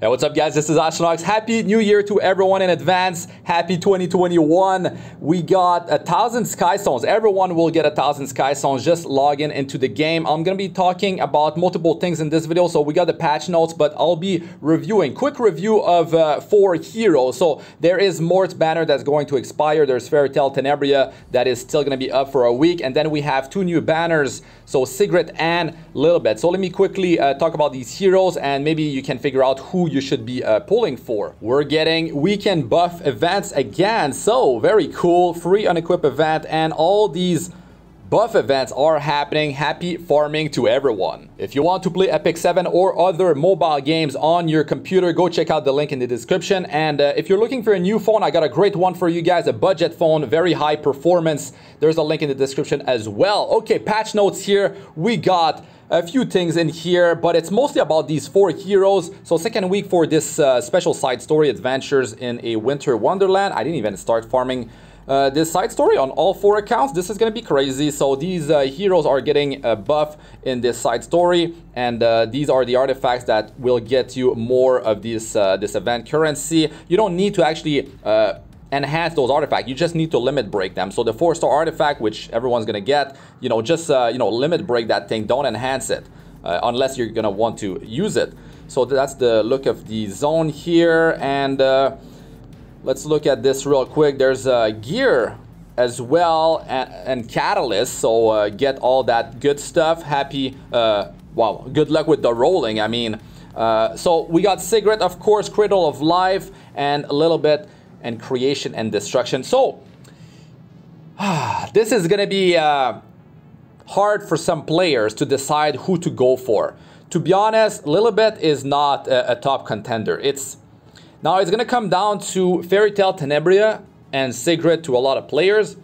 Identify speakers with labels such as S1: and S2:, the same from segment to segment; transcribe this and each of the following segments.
S1: Hey, what's up guys? This is Astranox. Happy New Year to everyone in advance. Happy 2021. We got a thousand sky stones. Everyone will get a thousand sky stones. Just log in into the game. I'm gonna be talking about multiple things in this video. So we got the patch notes, but I'll be reviewing. Quick review of uh, four heroes. So there is Mort's banner that's going to expire. There's Fairy Tale Tenebria that is still gonna be up for a week. And then we have two new banners. So Sigret and Lilibet. So let me quickly uh, talk about these heroes and maybe you can figure out who you should be uh, pulling for. We're getting weekend buff events again. So very cool. Free unequip event and all these buff events are happening. Happy farming to everyone. If you want to play Epic 7 or other mobile games on your computer, go check out the link in the description. And uh, if you're looking for a new phone, I got a great one for you guys, a budget phone, very high performance. There's a link in the description as well. Okay, patch notes here. We got a few things in here, but it's mostly about these four heroes. So second week for this uh, special side story, Adventures in a Winter Wonderland. I didn't even start farming uh, this side story on all four accounts. This is going to be crazy. So these uh, heroes are getting a buff in this side story. And uh, these are the artifacts that will get you more of this, uh, this event currency. You don't need to actually uh, enhance those artifacts. You just need to limit break them. So the four star artifact, which everyone's gonna get, you know, just uh, you know limit break that thing. Don't enhance it uh, unless you're gonna want to use it. So that's the look of the zone here, and uh, let's look at this real quick. There's uh, gear as well and, and catalyst. So uh, get all that good stuff. Happy, uh, wow, good luck with the rolling. I mean. so we got Sigret, of course, Cradle of Life, and a Lilibet and creation and destruction. So this is going to be uh, hard for some players to decide who to go for. To be honest, Lilibet is not a, a top contender. It's now it's going to come down to Fairy Tale Tenebria and Sigret to a lot of players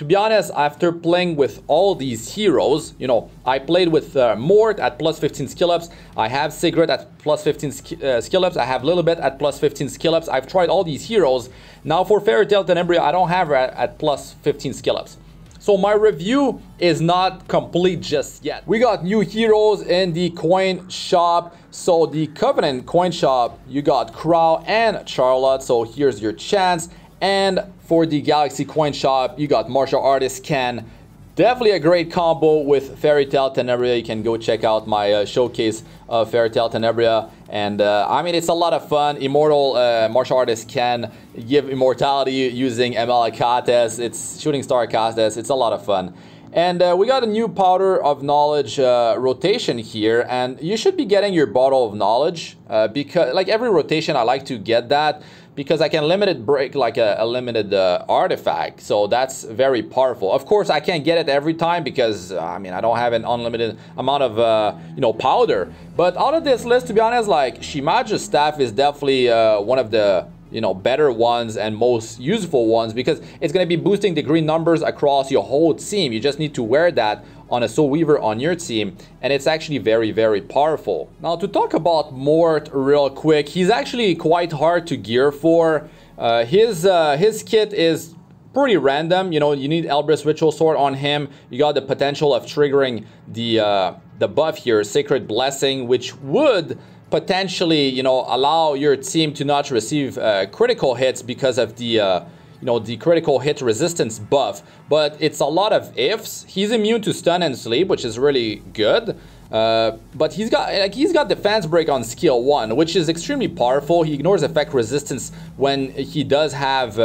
S1: to be honest, after playing with all these heroes, you know, I played with uh, Mort at plus 15 skill ups. I have Sigret at plus 15 sk uh, skill ups. I have Lilibet at plus 15 skill ups. I've tried all these heroes. Now for Fairy Tale Tenebria, I don't have her at, at plus 15 skill ups. So my review is not complete just yet. We got new heroes in the coin shop. So the Covenant coin shop, you got Krau and Charlotte. So here's your chance. And for the Galaxy Coin Shop, you got Martial Artist Ken. Definitely a great combo with Fairy Tale Tenebria. You can go check out my uh, showcase of Fairy Tale Tenebria. And uh, I mean, it's a lot of fun. Immortal uh, Martial Artist can give immortality using ML Achates. It's Shooting Star Achates. It's a lot of fun. And uh, we got a new Powder of Knowledge uh, rotation here, and you should be getting your Bottle of Knowledge, uh, because like every rotation I like to get that, because I can limited break like a, a limited uh, artifact, so that's very powerful. Of course, I can't get it every time because, uh, I mean, I don't have an unlimited amount of, uh, you know, powder. But out of this list, to be honest, like, Shimadra's staff is definitely one of the you know better ones and most useful ones because it's going to be boosting the green numbers across your whole team. You just need to wear that on a soul weaver on your team and it's actually very very powerful. Now to talk about mort real quick he's actually quite hard to gear for. Uh, his uh, his kit is pretty random. You know you need Elbris ritual sword on him. You got the potential of triggering the uh, the buff here sacred blessing which would potentially, you know, allow your team to not receive uh, critical hits because of the, uh, you know, the critical hit resistance buff. But it's a lot of ifs. He's immune to stun and sleep, which is really good. Uh, but he's got like he's got defense break on skill one, which is extremely powerful. He ignores effect resistance when he does have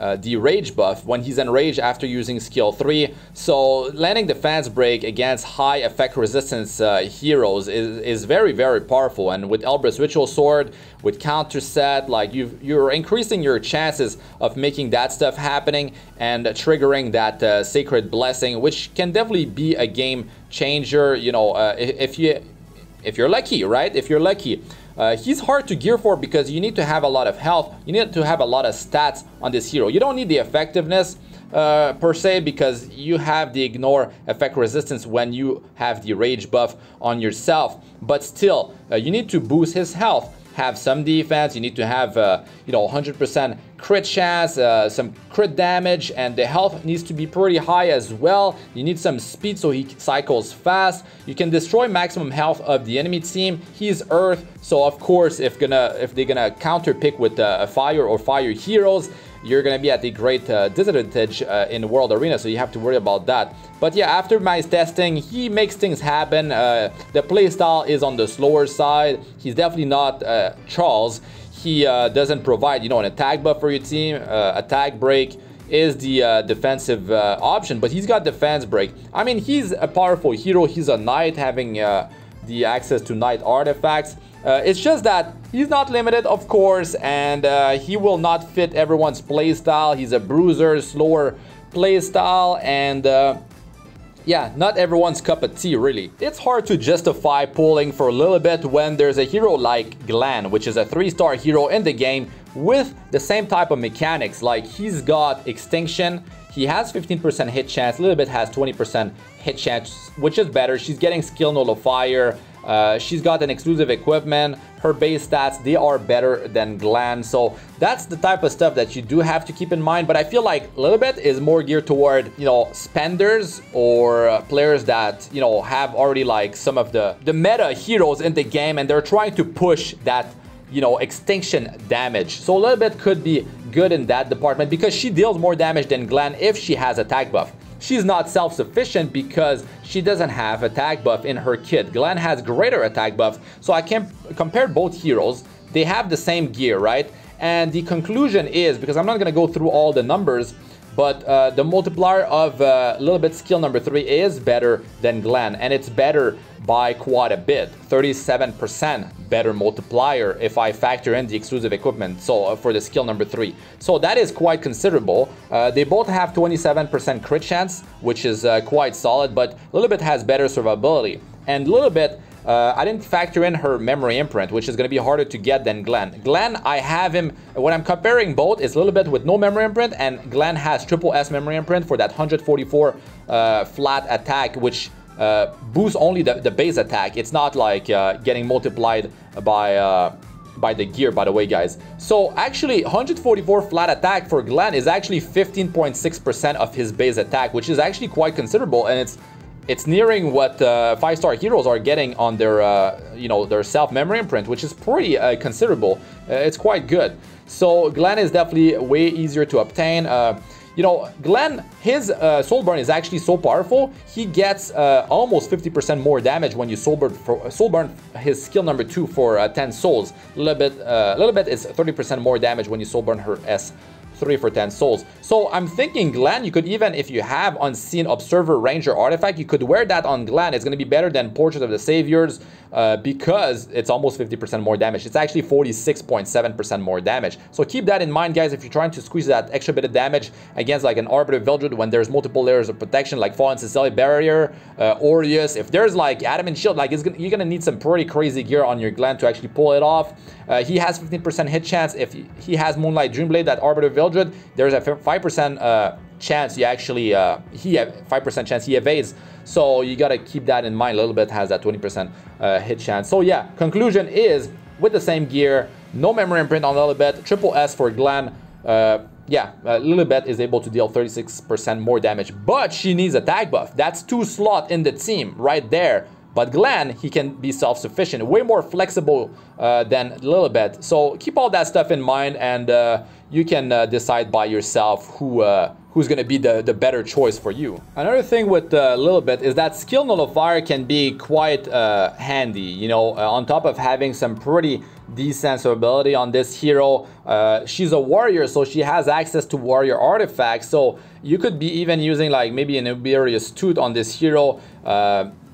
S1: uh, the rage buff when he's enraged after using skill 3. So landing defense break against high effect resistance uh, heroes is, is very, very powerful. And with Elbris Ritual Sword, with counter set, like you you're increasing your chances of making that stuff happening and triggering that uh, Sacred Blessing, which can definitely be a game changer, you know, uh, if you if you're lucky, right? If you're lucky. Uh, he's hard to gear for because you need to have a lot of health. You need to have a lot of stats on this hero. You don't need the effectiveness uh, per se because you have the ignore effect resistance when you have the rage buff on yourself. But still, uh, you need to boost his health. Have some defense. You need to have, uh, you know, 100% crit chance, uh, some crit damage, and the health needs to be pretty high as well. You need some speed so he cycles fast. You can destroy maximum health of the enemy team. He's Earth, so of course, if gonna if they're gonna counter pick with uh, fire or fire heroes, you're going to be at a great uh, disadvantage uh, in World Arena, so you have to worry about that. But yeah, after my testing, he makes things happen. Uh, the playstyle is on the slower side. He's definitely not uh, Charles. He uh, doesn't provide, you know, an attack buff for your team, uh, attack break is the uh, defensive uh, option, but he's got defense break. I mean, he's a powerful hero. He's a knight having uh, the access to knight artifacts. Uh, it's just that he's not limited, of course, and uh, he will not fit everyone's playstyle. He's a bruiser, slower playstyle, and uh, yeah, not everyone's cup of tea, really. It's hard to justify pulling for a Lilibet when there's a hero like Glenn, which is a 3-star hero in the game with the same type of mechanics. Like, he's got Extinction, he has 15% hit chance, a Lilibet has 20% hit chance, which is better. She's getting Skill Nullifier, uh, she's got an exclusive equipment. Her base stats, they are better than Glenn. So that's the type of stuff that you do have to keep in mind. But I feel like a Lilibet is more geared toward, you know, spenders or uh, players that, you know, have already like some of the, the meta heroes in the game and they're trying to push that you know, extinction damage. So a Lilibet could be good in that department because she deals more damage than Glenn if she has attack buff. She's not self-sufficient because she doesn't have attack buff in her kit. Glenn has greater attack buff, so I can compare both heroes. They have the same gear, right? And the conclusion is, because I'm not going to go through all the numbers, but uh, the multiplier of uh, a Lilibet skill number three is better than Glenn, and it's better by quite a bit. 37% better multiplier if I factor in the exclusive equipment. So uh, for the skill number three, so that is quite considerable. Uh, they both have 27% crit chance, which is uh, quite solid, but a Lilibet has better survivability, and a Lilibet uh, I didn't factor in her memory imprint, which is going to be harder to get than Glenn. Glenn, I have him, when I'm comparing both, it's a Lilibet with no memory imprint, and Glenn has triple S memory imprint for that 144 uh, flat attack, which uh, boosts only the, the base attack. It's not like uh, getting multiplied by uh, by the gear, by the way, guys. So actually, 144 flat attack for Glenn is actually 15.6% of his base attack, which is actually quite considerable, and it's it's nearing what uh, five-star heroes are getting on their, uh, you know, their self-memory imprint, which is pretty uh, considerable. Uh, it's quite good. So Glenn is definitely way easier to obtain. Uh, you know, Glenn, his uh, soul burn is actually so powerful. He gets almost 50% more damage when you soul burn, for, soul burn his skill number two for 10 souls. A Lilibet, a Lilibet is 30% more damage when you soul burn her S 3 for 10 souls. So I'm thinking Glenn, you could even, if you have Unseen Observer Ranger artifact, you could wear that on Glenn. It's going to be better than Portrait of the Saviors uh, because it's almost 50% more damage. It's actually 46.7% more damage. So keep that in mind, guys, if you're trying to squeeze that extra bit of damage against like an Arbiter Vildred when there's multiple layers of protection like Fallen Cecilia Barrier, uh, Aurius. If there's like Adamant Shield, like gonna, you're going to need some pretty crazy gear on your Glenn to actually pull it off. Uh, he has 15% hit chance. If he has Moonlight Dreamblade, that Arbiter Vildred, there's a 5% uh, chance you actually, uh, he 5% chance he evades. So you got to keep that in mind. A Lilibet has that 20% uh, hit chance. So yeah, conclusion is with the same gear, no memory imprint on Lilibet, triple S for Glenn. Uh, yeah, uh, Lilibet is able to deal 36% more damage, but she needs a tag buff. That's two slot in the team right there. But Glenn, he can be self-sufficient, way more flexible uh, than Lilibet. So keep all that stuff in mind and uh, you can uh, decide by yourself who uh, who's going to be the, the better choice for you. Another thing with uh, Lilibet is that skill nullifier can be quite uh, handy, you know, uh, on top of having some pretty decent ability on this hero. Uh, she's a warrior, so she has access to warrior artifacts, so you could be even using like maybe an Uberius Tooth on this hero.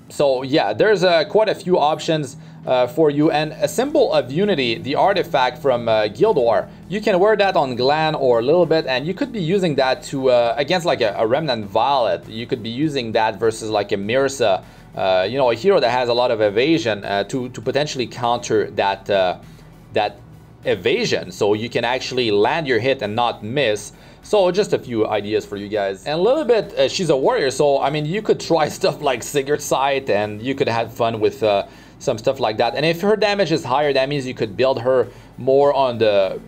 S1: So yeah, there's uh, quite a few options uh, for you. And a symbol of unity, the artifact from uh, Guild War, you can wear that on Glenn or a Lilibet, and you could be using that to uh, against like a, a, Remnant Violet. You could be using that versus like a Mirsa, uh, you know, a hero that has a lot of evasion uh, to to potentially counter that uh, that evasion. So you can actually land your hit and not miss. So just a few ideas for you guys. And a Lilibet, uh, she's a warrior, so I mean, you could try stuff like Sigurd Scythe and you could have fun with uh, some stuff like that. And if her damage is higher, that means you could build her more on the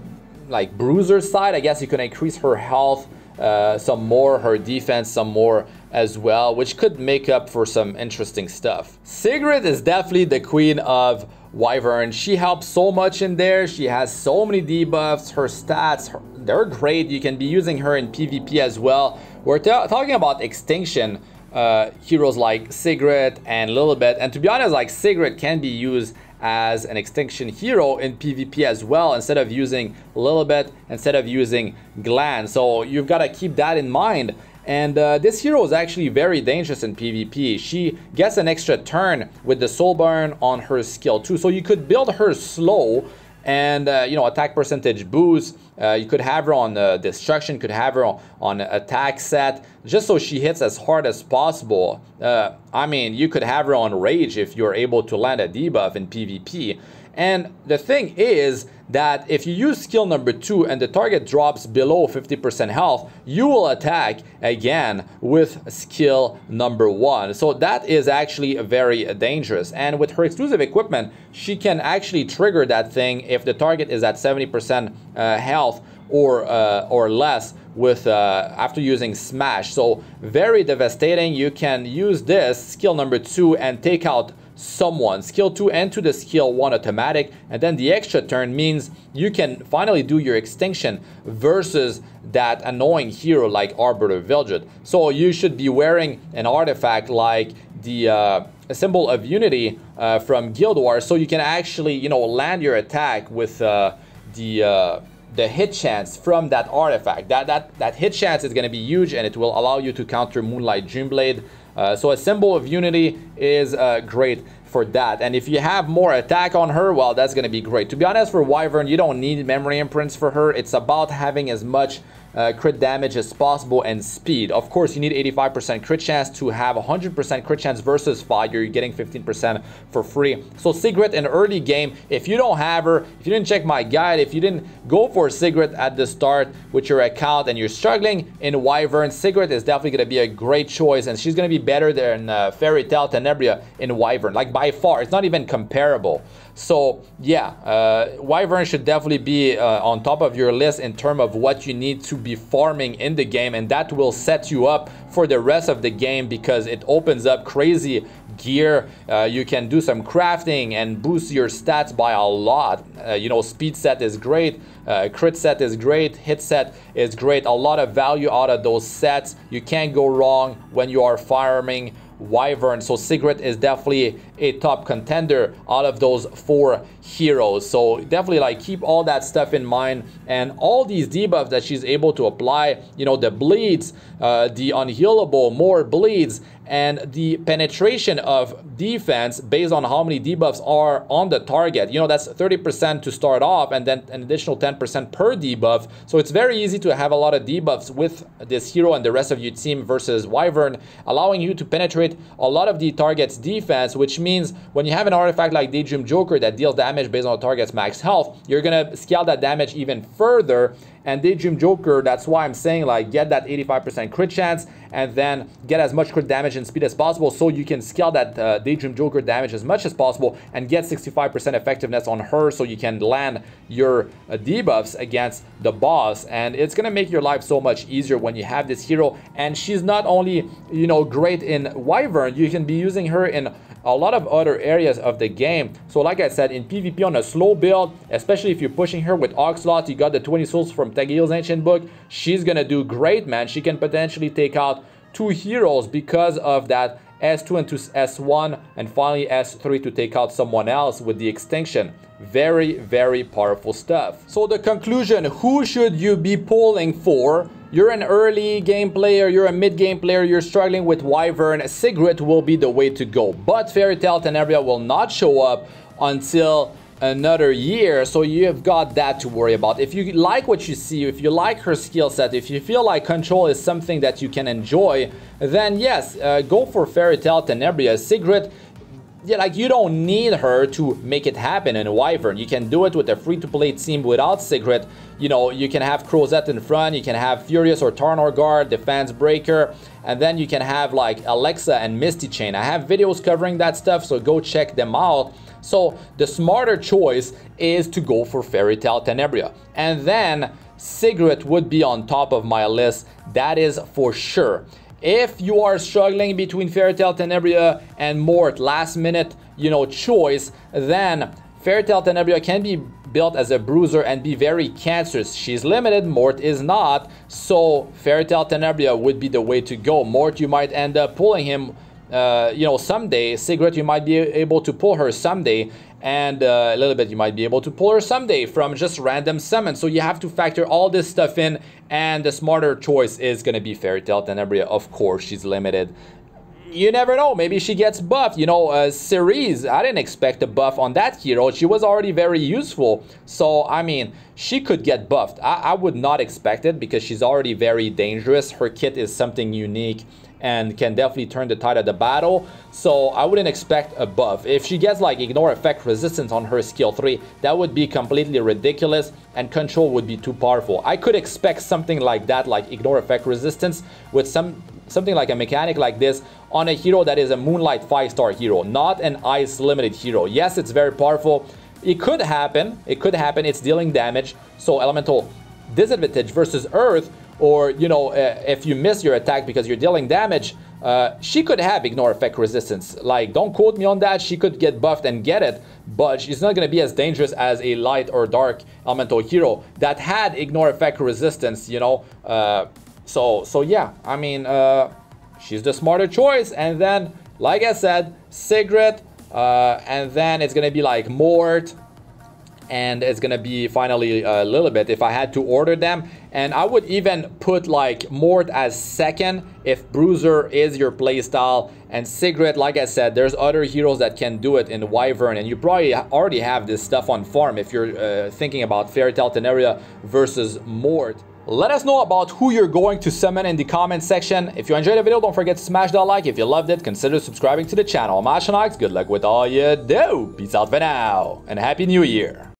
S1: like bruiser side. I guess you can increase her health uh, some more, her defense some more as well, which could make up for some interesting stuff. Sigret is definitely the queen of Wyvern. She helps so much in there. She has so many debuffs. Her stats, her, they're great. You can be using her in PvP as well. We're talking about extinction uh, heroes like Sigret and Lilibet. And to be honest, like Sigret can be used as an extinction hero in PvP as well instead of using Lilibet, instead of using Glenn. So you've got to keep that in mind. And uh, this hero is actually very dangerous in PvP. She gets an extra turn with the Soul Burn on her skill too. So you could build her slow and uh, you know attack percentage boost. Uh, you could have her on uh, destruction, could have her on, on, attack set, just so she hits as hard as possible. Uh, I mean, you could have her on rage if you're able to land a debuff in PvP. And the thing is that if you use skill number two and the target drops below 50% health, you will attack again with skill number one. So that is actually very dangerous. And with her exclusive equipment, she can actually trigger that thing if the target is at 70% uh, health or uh, or less with uh, after using smash so very devastating you can use this skill number two and take out someone. Skill 2 and to the skill 1 automatic. And then the extra turn means you can finally do your extinction versus that annoying hero like Arbiter Vildred. So you should be wearing an artifact like the uh, symbol of unity uh, from Guild Wars so you can actually, you know, land your attack with uh, the uh, the hit chance from that artifact. That that that hit chance is going to be huge and it will allow you to counter Moonlight Dreamblade uh, so a symbol of unity is uh, great for that. And if you have more attack on her, well, that's going to be great. To be honest, for Wyvern, you don't need memory imprints for her. It's about having as much uh, crit damage as possible and speed. Of course, you need 85% crit chance to have 100% crit chance versus fire. You're getting 15% for free. So Sigret in early game, if you don't have her, if you didn't check my guide, if you didn't go for Sigret at the start with your account and you're struggling in Wyvern, Sigret is definitely going to be a great choice and she's going to be better than uh, Fairy Tale Tenebria in Wyvern. Like by far, it's not even comparable. So yeah, uh, Wyvern should definitely be uh, on top of your list in terms of what you need to be farming in the game and that will set you up for the rest of the game because it opens up crazy gear. Uh, you can do some crafting and boost your stats by a lot. Uh, you know, speed set is great, uh, crit set is great, hit set is great. A lot of value out of those sets. You can't go wrong when you are farming Wyvern. So Sigret is definitely a top contender out of those four heroes. So definitely like keep all that stuff in mind and all these debuffs that she's able to apply, you know, the bleeds, uh, the unhealable, more bleeds, and the penetration of defense based on how many debuffs are on the target. You know, that's 30% to start off and then an additional 10% per debuff. So it's very easy to have a lot of debuffs with this hero and the rest of your team versus Wyvern, allowing you to penetrate a lot of the target's defense, which means when you have an artifact like Daydream Joker that deals damage based on the target's max health, you're gonna scale that damage even further. And Daydream Joker, that's why I'm saying like get that 85% crit chance and then get as much crit damage and speed as possible so you can scale that uh, Daydream Joker damage as much as possible and get 65% effectiveness on her so you can land your uh, debuffs against the boss. And it's gonna make your life so much easier when you have this hero. And she's not only you know great in Wyvern, you can be using her in a lot of other areas of the game. So like I said, in PvP on a slow build, especially if you're pushing her with Oxlots, you got the 20 souls from Tagehel's Ancient Book, she's gonna do great, man. She can potentially take out two heroes because of that S2 into S1 and finally S3 to take out someone else with the extinction. Very, very powerful stuff. So the conclusion, who should you be pulling for? You're an early game player, you're a mid game player, you're struggling with Wyvern, Sigret will be the way to go. But Fairy Tale Tenebria will not show up until another year. So you've got that to worry about. If you like what you see if you like her skill set if you feel like control is something that you can enjoy then yes uh, go for fairy tale tenebria. Sigret yeah, like you don't need her to make it happen in Wyvern. You can do it with a free-to-play team without Sigret. You know, you can have Crozet in front, you can have Furious or Taranor Guard, Defense Breaker, and then you can have like Alexa and Misty Chain. I have videos covering that stuff, so go check them out. So the smarter choice is to go for Fairy Tale Tenebria. And then Sigret would be on top of my list, that is for sure. If you are struggling between Fairy Tale Tenebria and Mort last minute, you know, choice, then Fairy Tale Tenebria can be built as a bruiser and be very cancerous. She's limited, Mort is not, so Fairy Tale Tenebria would be the way to go. Mort, you might end up pulling him, uh, you know, someday. Sigret, you might be able to pull her someday, and uh, a Lilibet you might be able to pull her someday from just random summons. So you have to factor all this stuff in and the smarter choice is going to be Fairy Tale Tenebria. Of course, she's limited. You never know, maybe she gets buffed. You know, uh, Cerise, I didn't expect a buff on that hero. She was already very useful. So, I mean, she could get buffed. I, I would not expect it because she's already very dangerous. Her kit is something unique and can definitely turn the tide of the battle. So I wouldn't expect a buff. If she gets like ignore effect resistance on her skill 3, that would be completely ridiculous and control would be too powerful. I could expect something like that, like ignore effect resistance with some something like a mechanic like this on a hero that is a Moonlight 5-star hero, not an Ice limited hero. Yes, it's very powerful. It could happen. It could happen. It's dealing damage. So elemental disadvantage versus Earth or you know uh, if you miss your attack because you're dealing damage uh, she could have ignore effect resistance. Like don't quote me on that. She could get buffed and get it but she's not going to be as dangerous as a light or dark elemental hero that had ignore effect resistance you know? Uh, so so yeah i mean uh, she's the smarter choice. And then like i said sigret uh, and then it's going to be like mort and it's gonna be finally a Lilibet if I had to order them and I would even put like Mort as second if Bruiser is your playstyle and Sigret like I said there's other heroes that can do it in Wyvern and you probably already have this stuff on farm if you're uh, thinking about Fairy Tale Tenebria versus Mort let us know about who you're going to summon in the comment section. If you enjoyed the video, don't forget to smash that like. If you loved it, consider subscribing to the channel. I'm. Good luck with all you do. Peace out for now, and Happy New Year.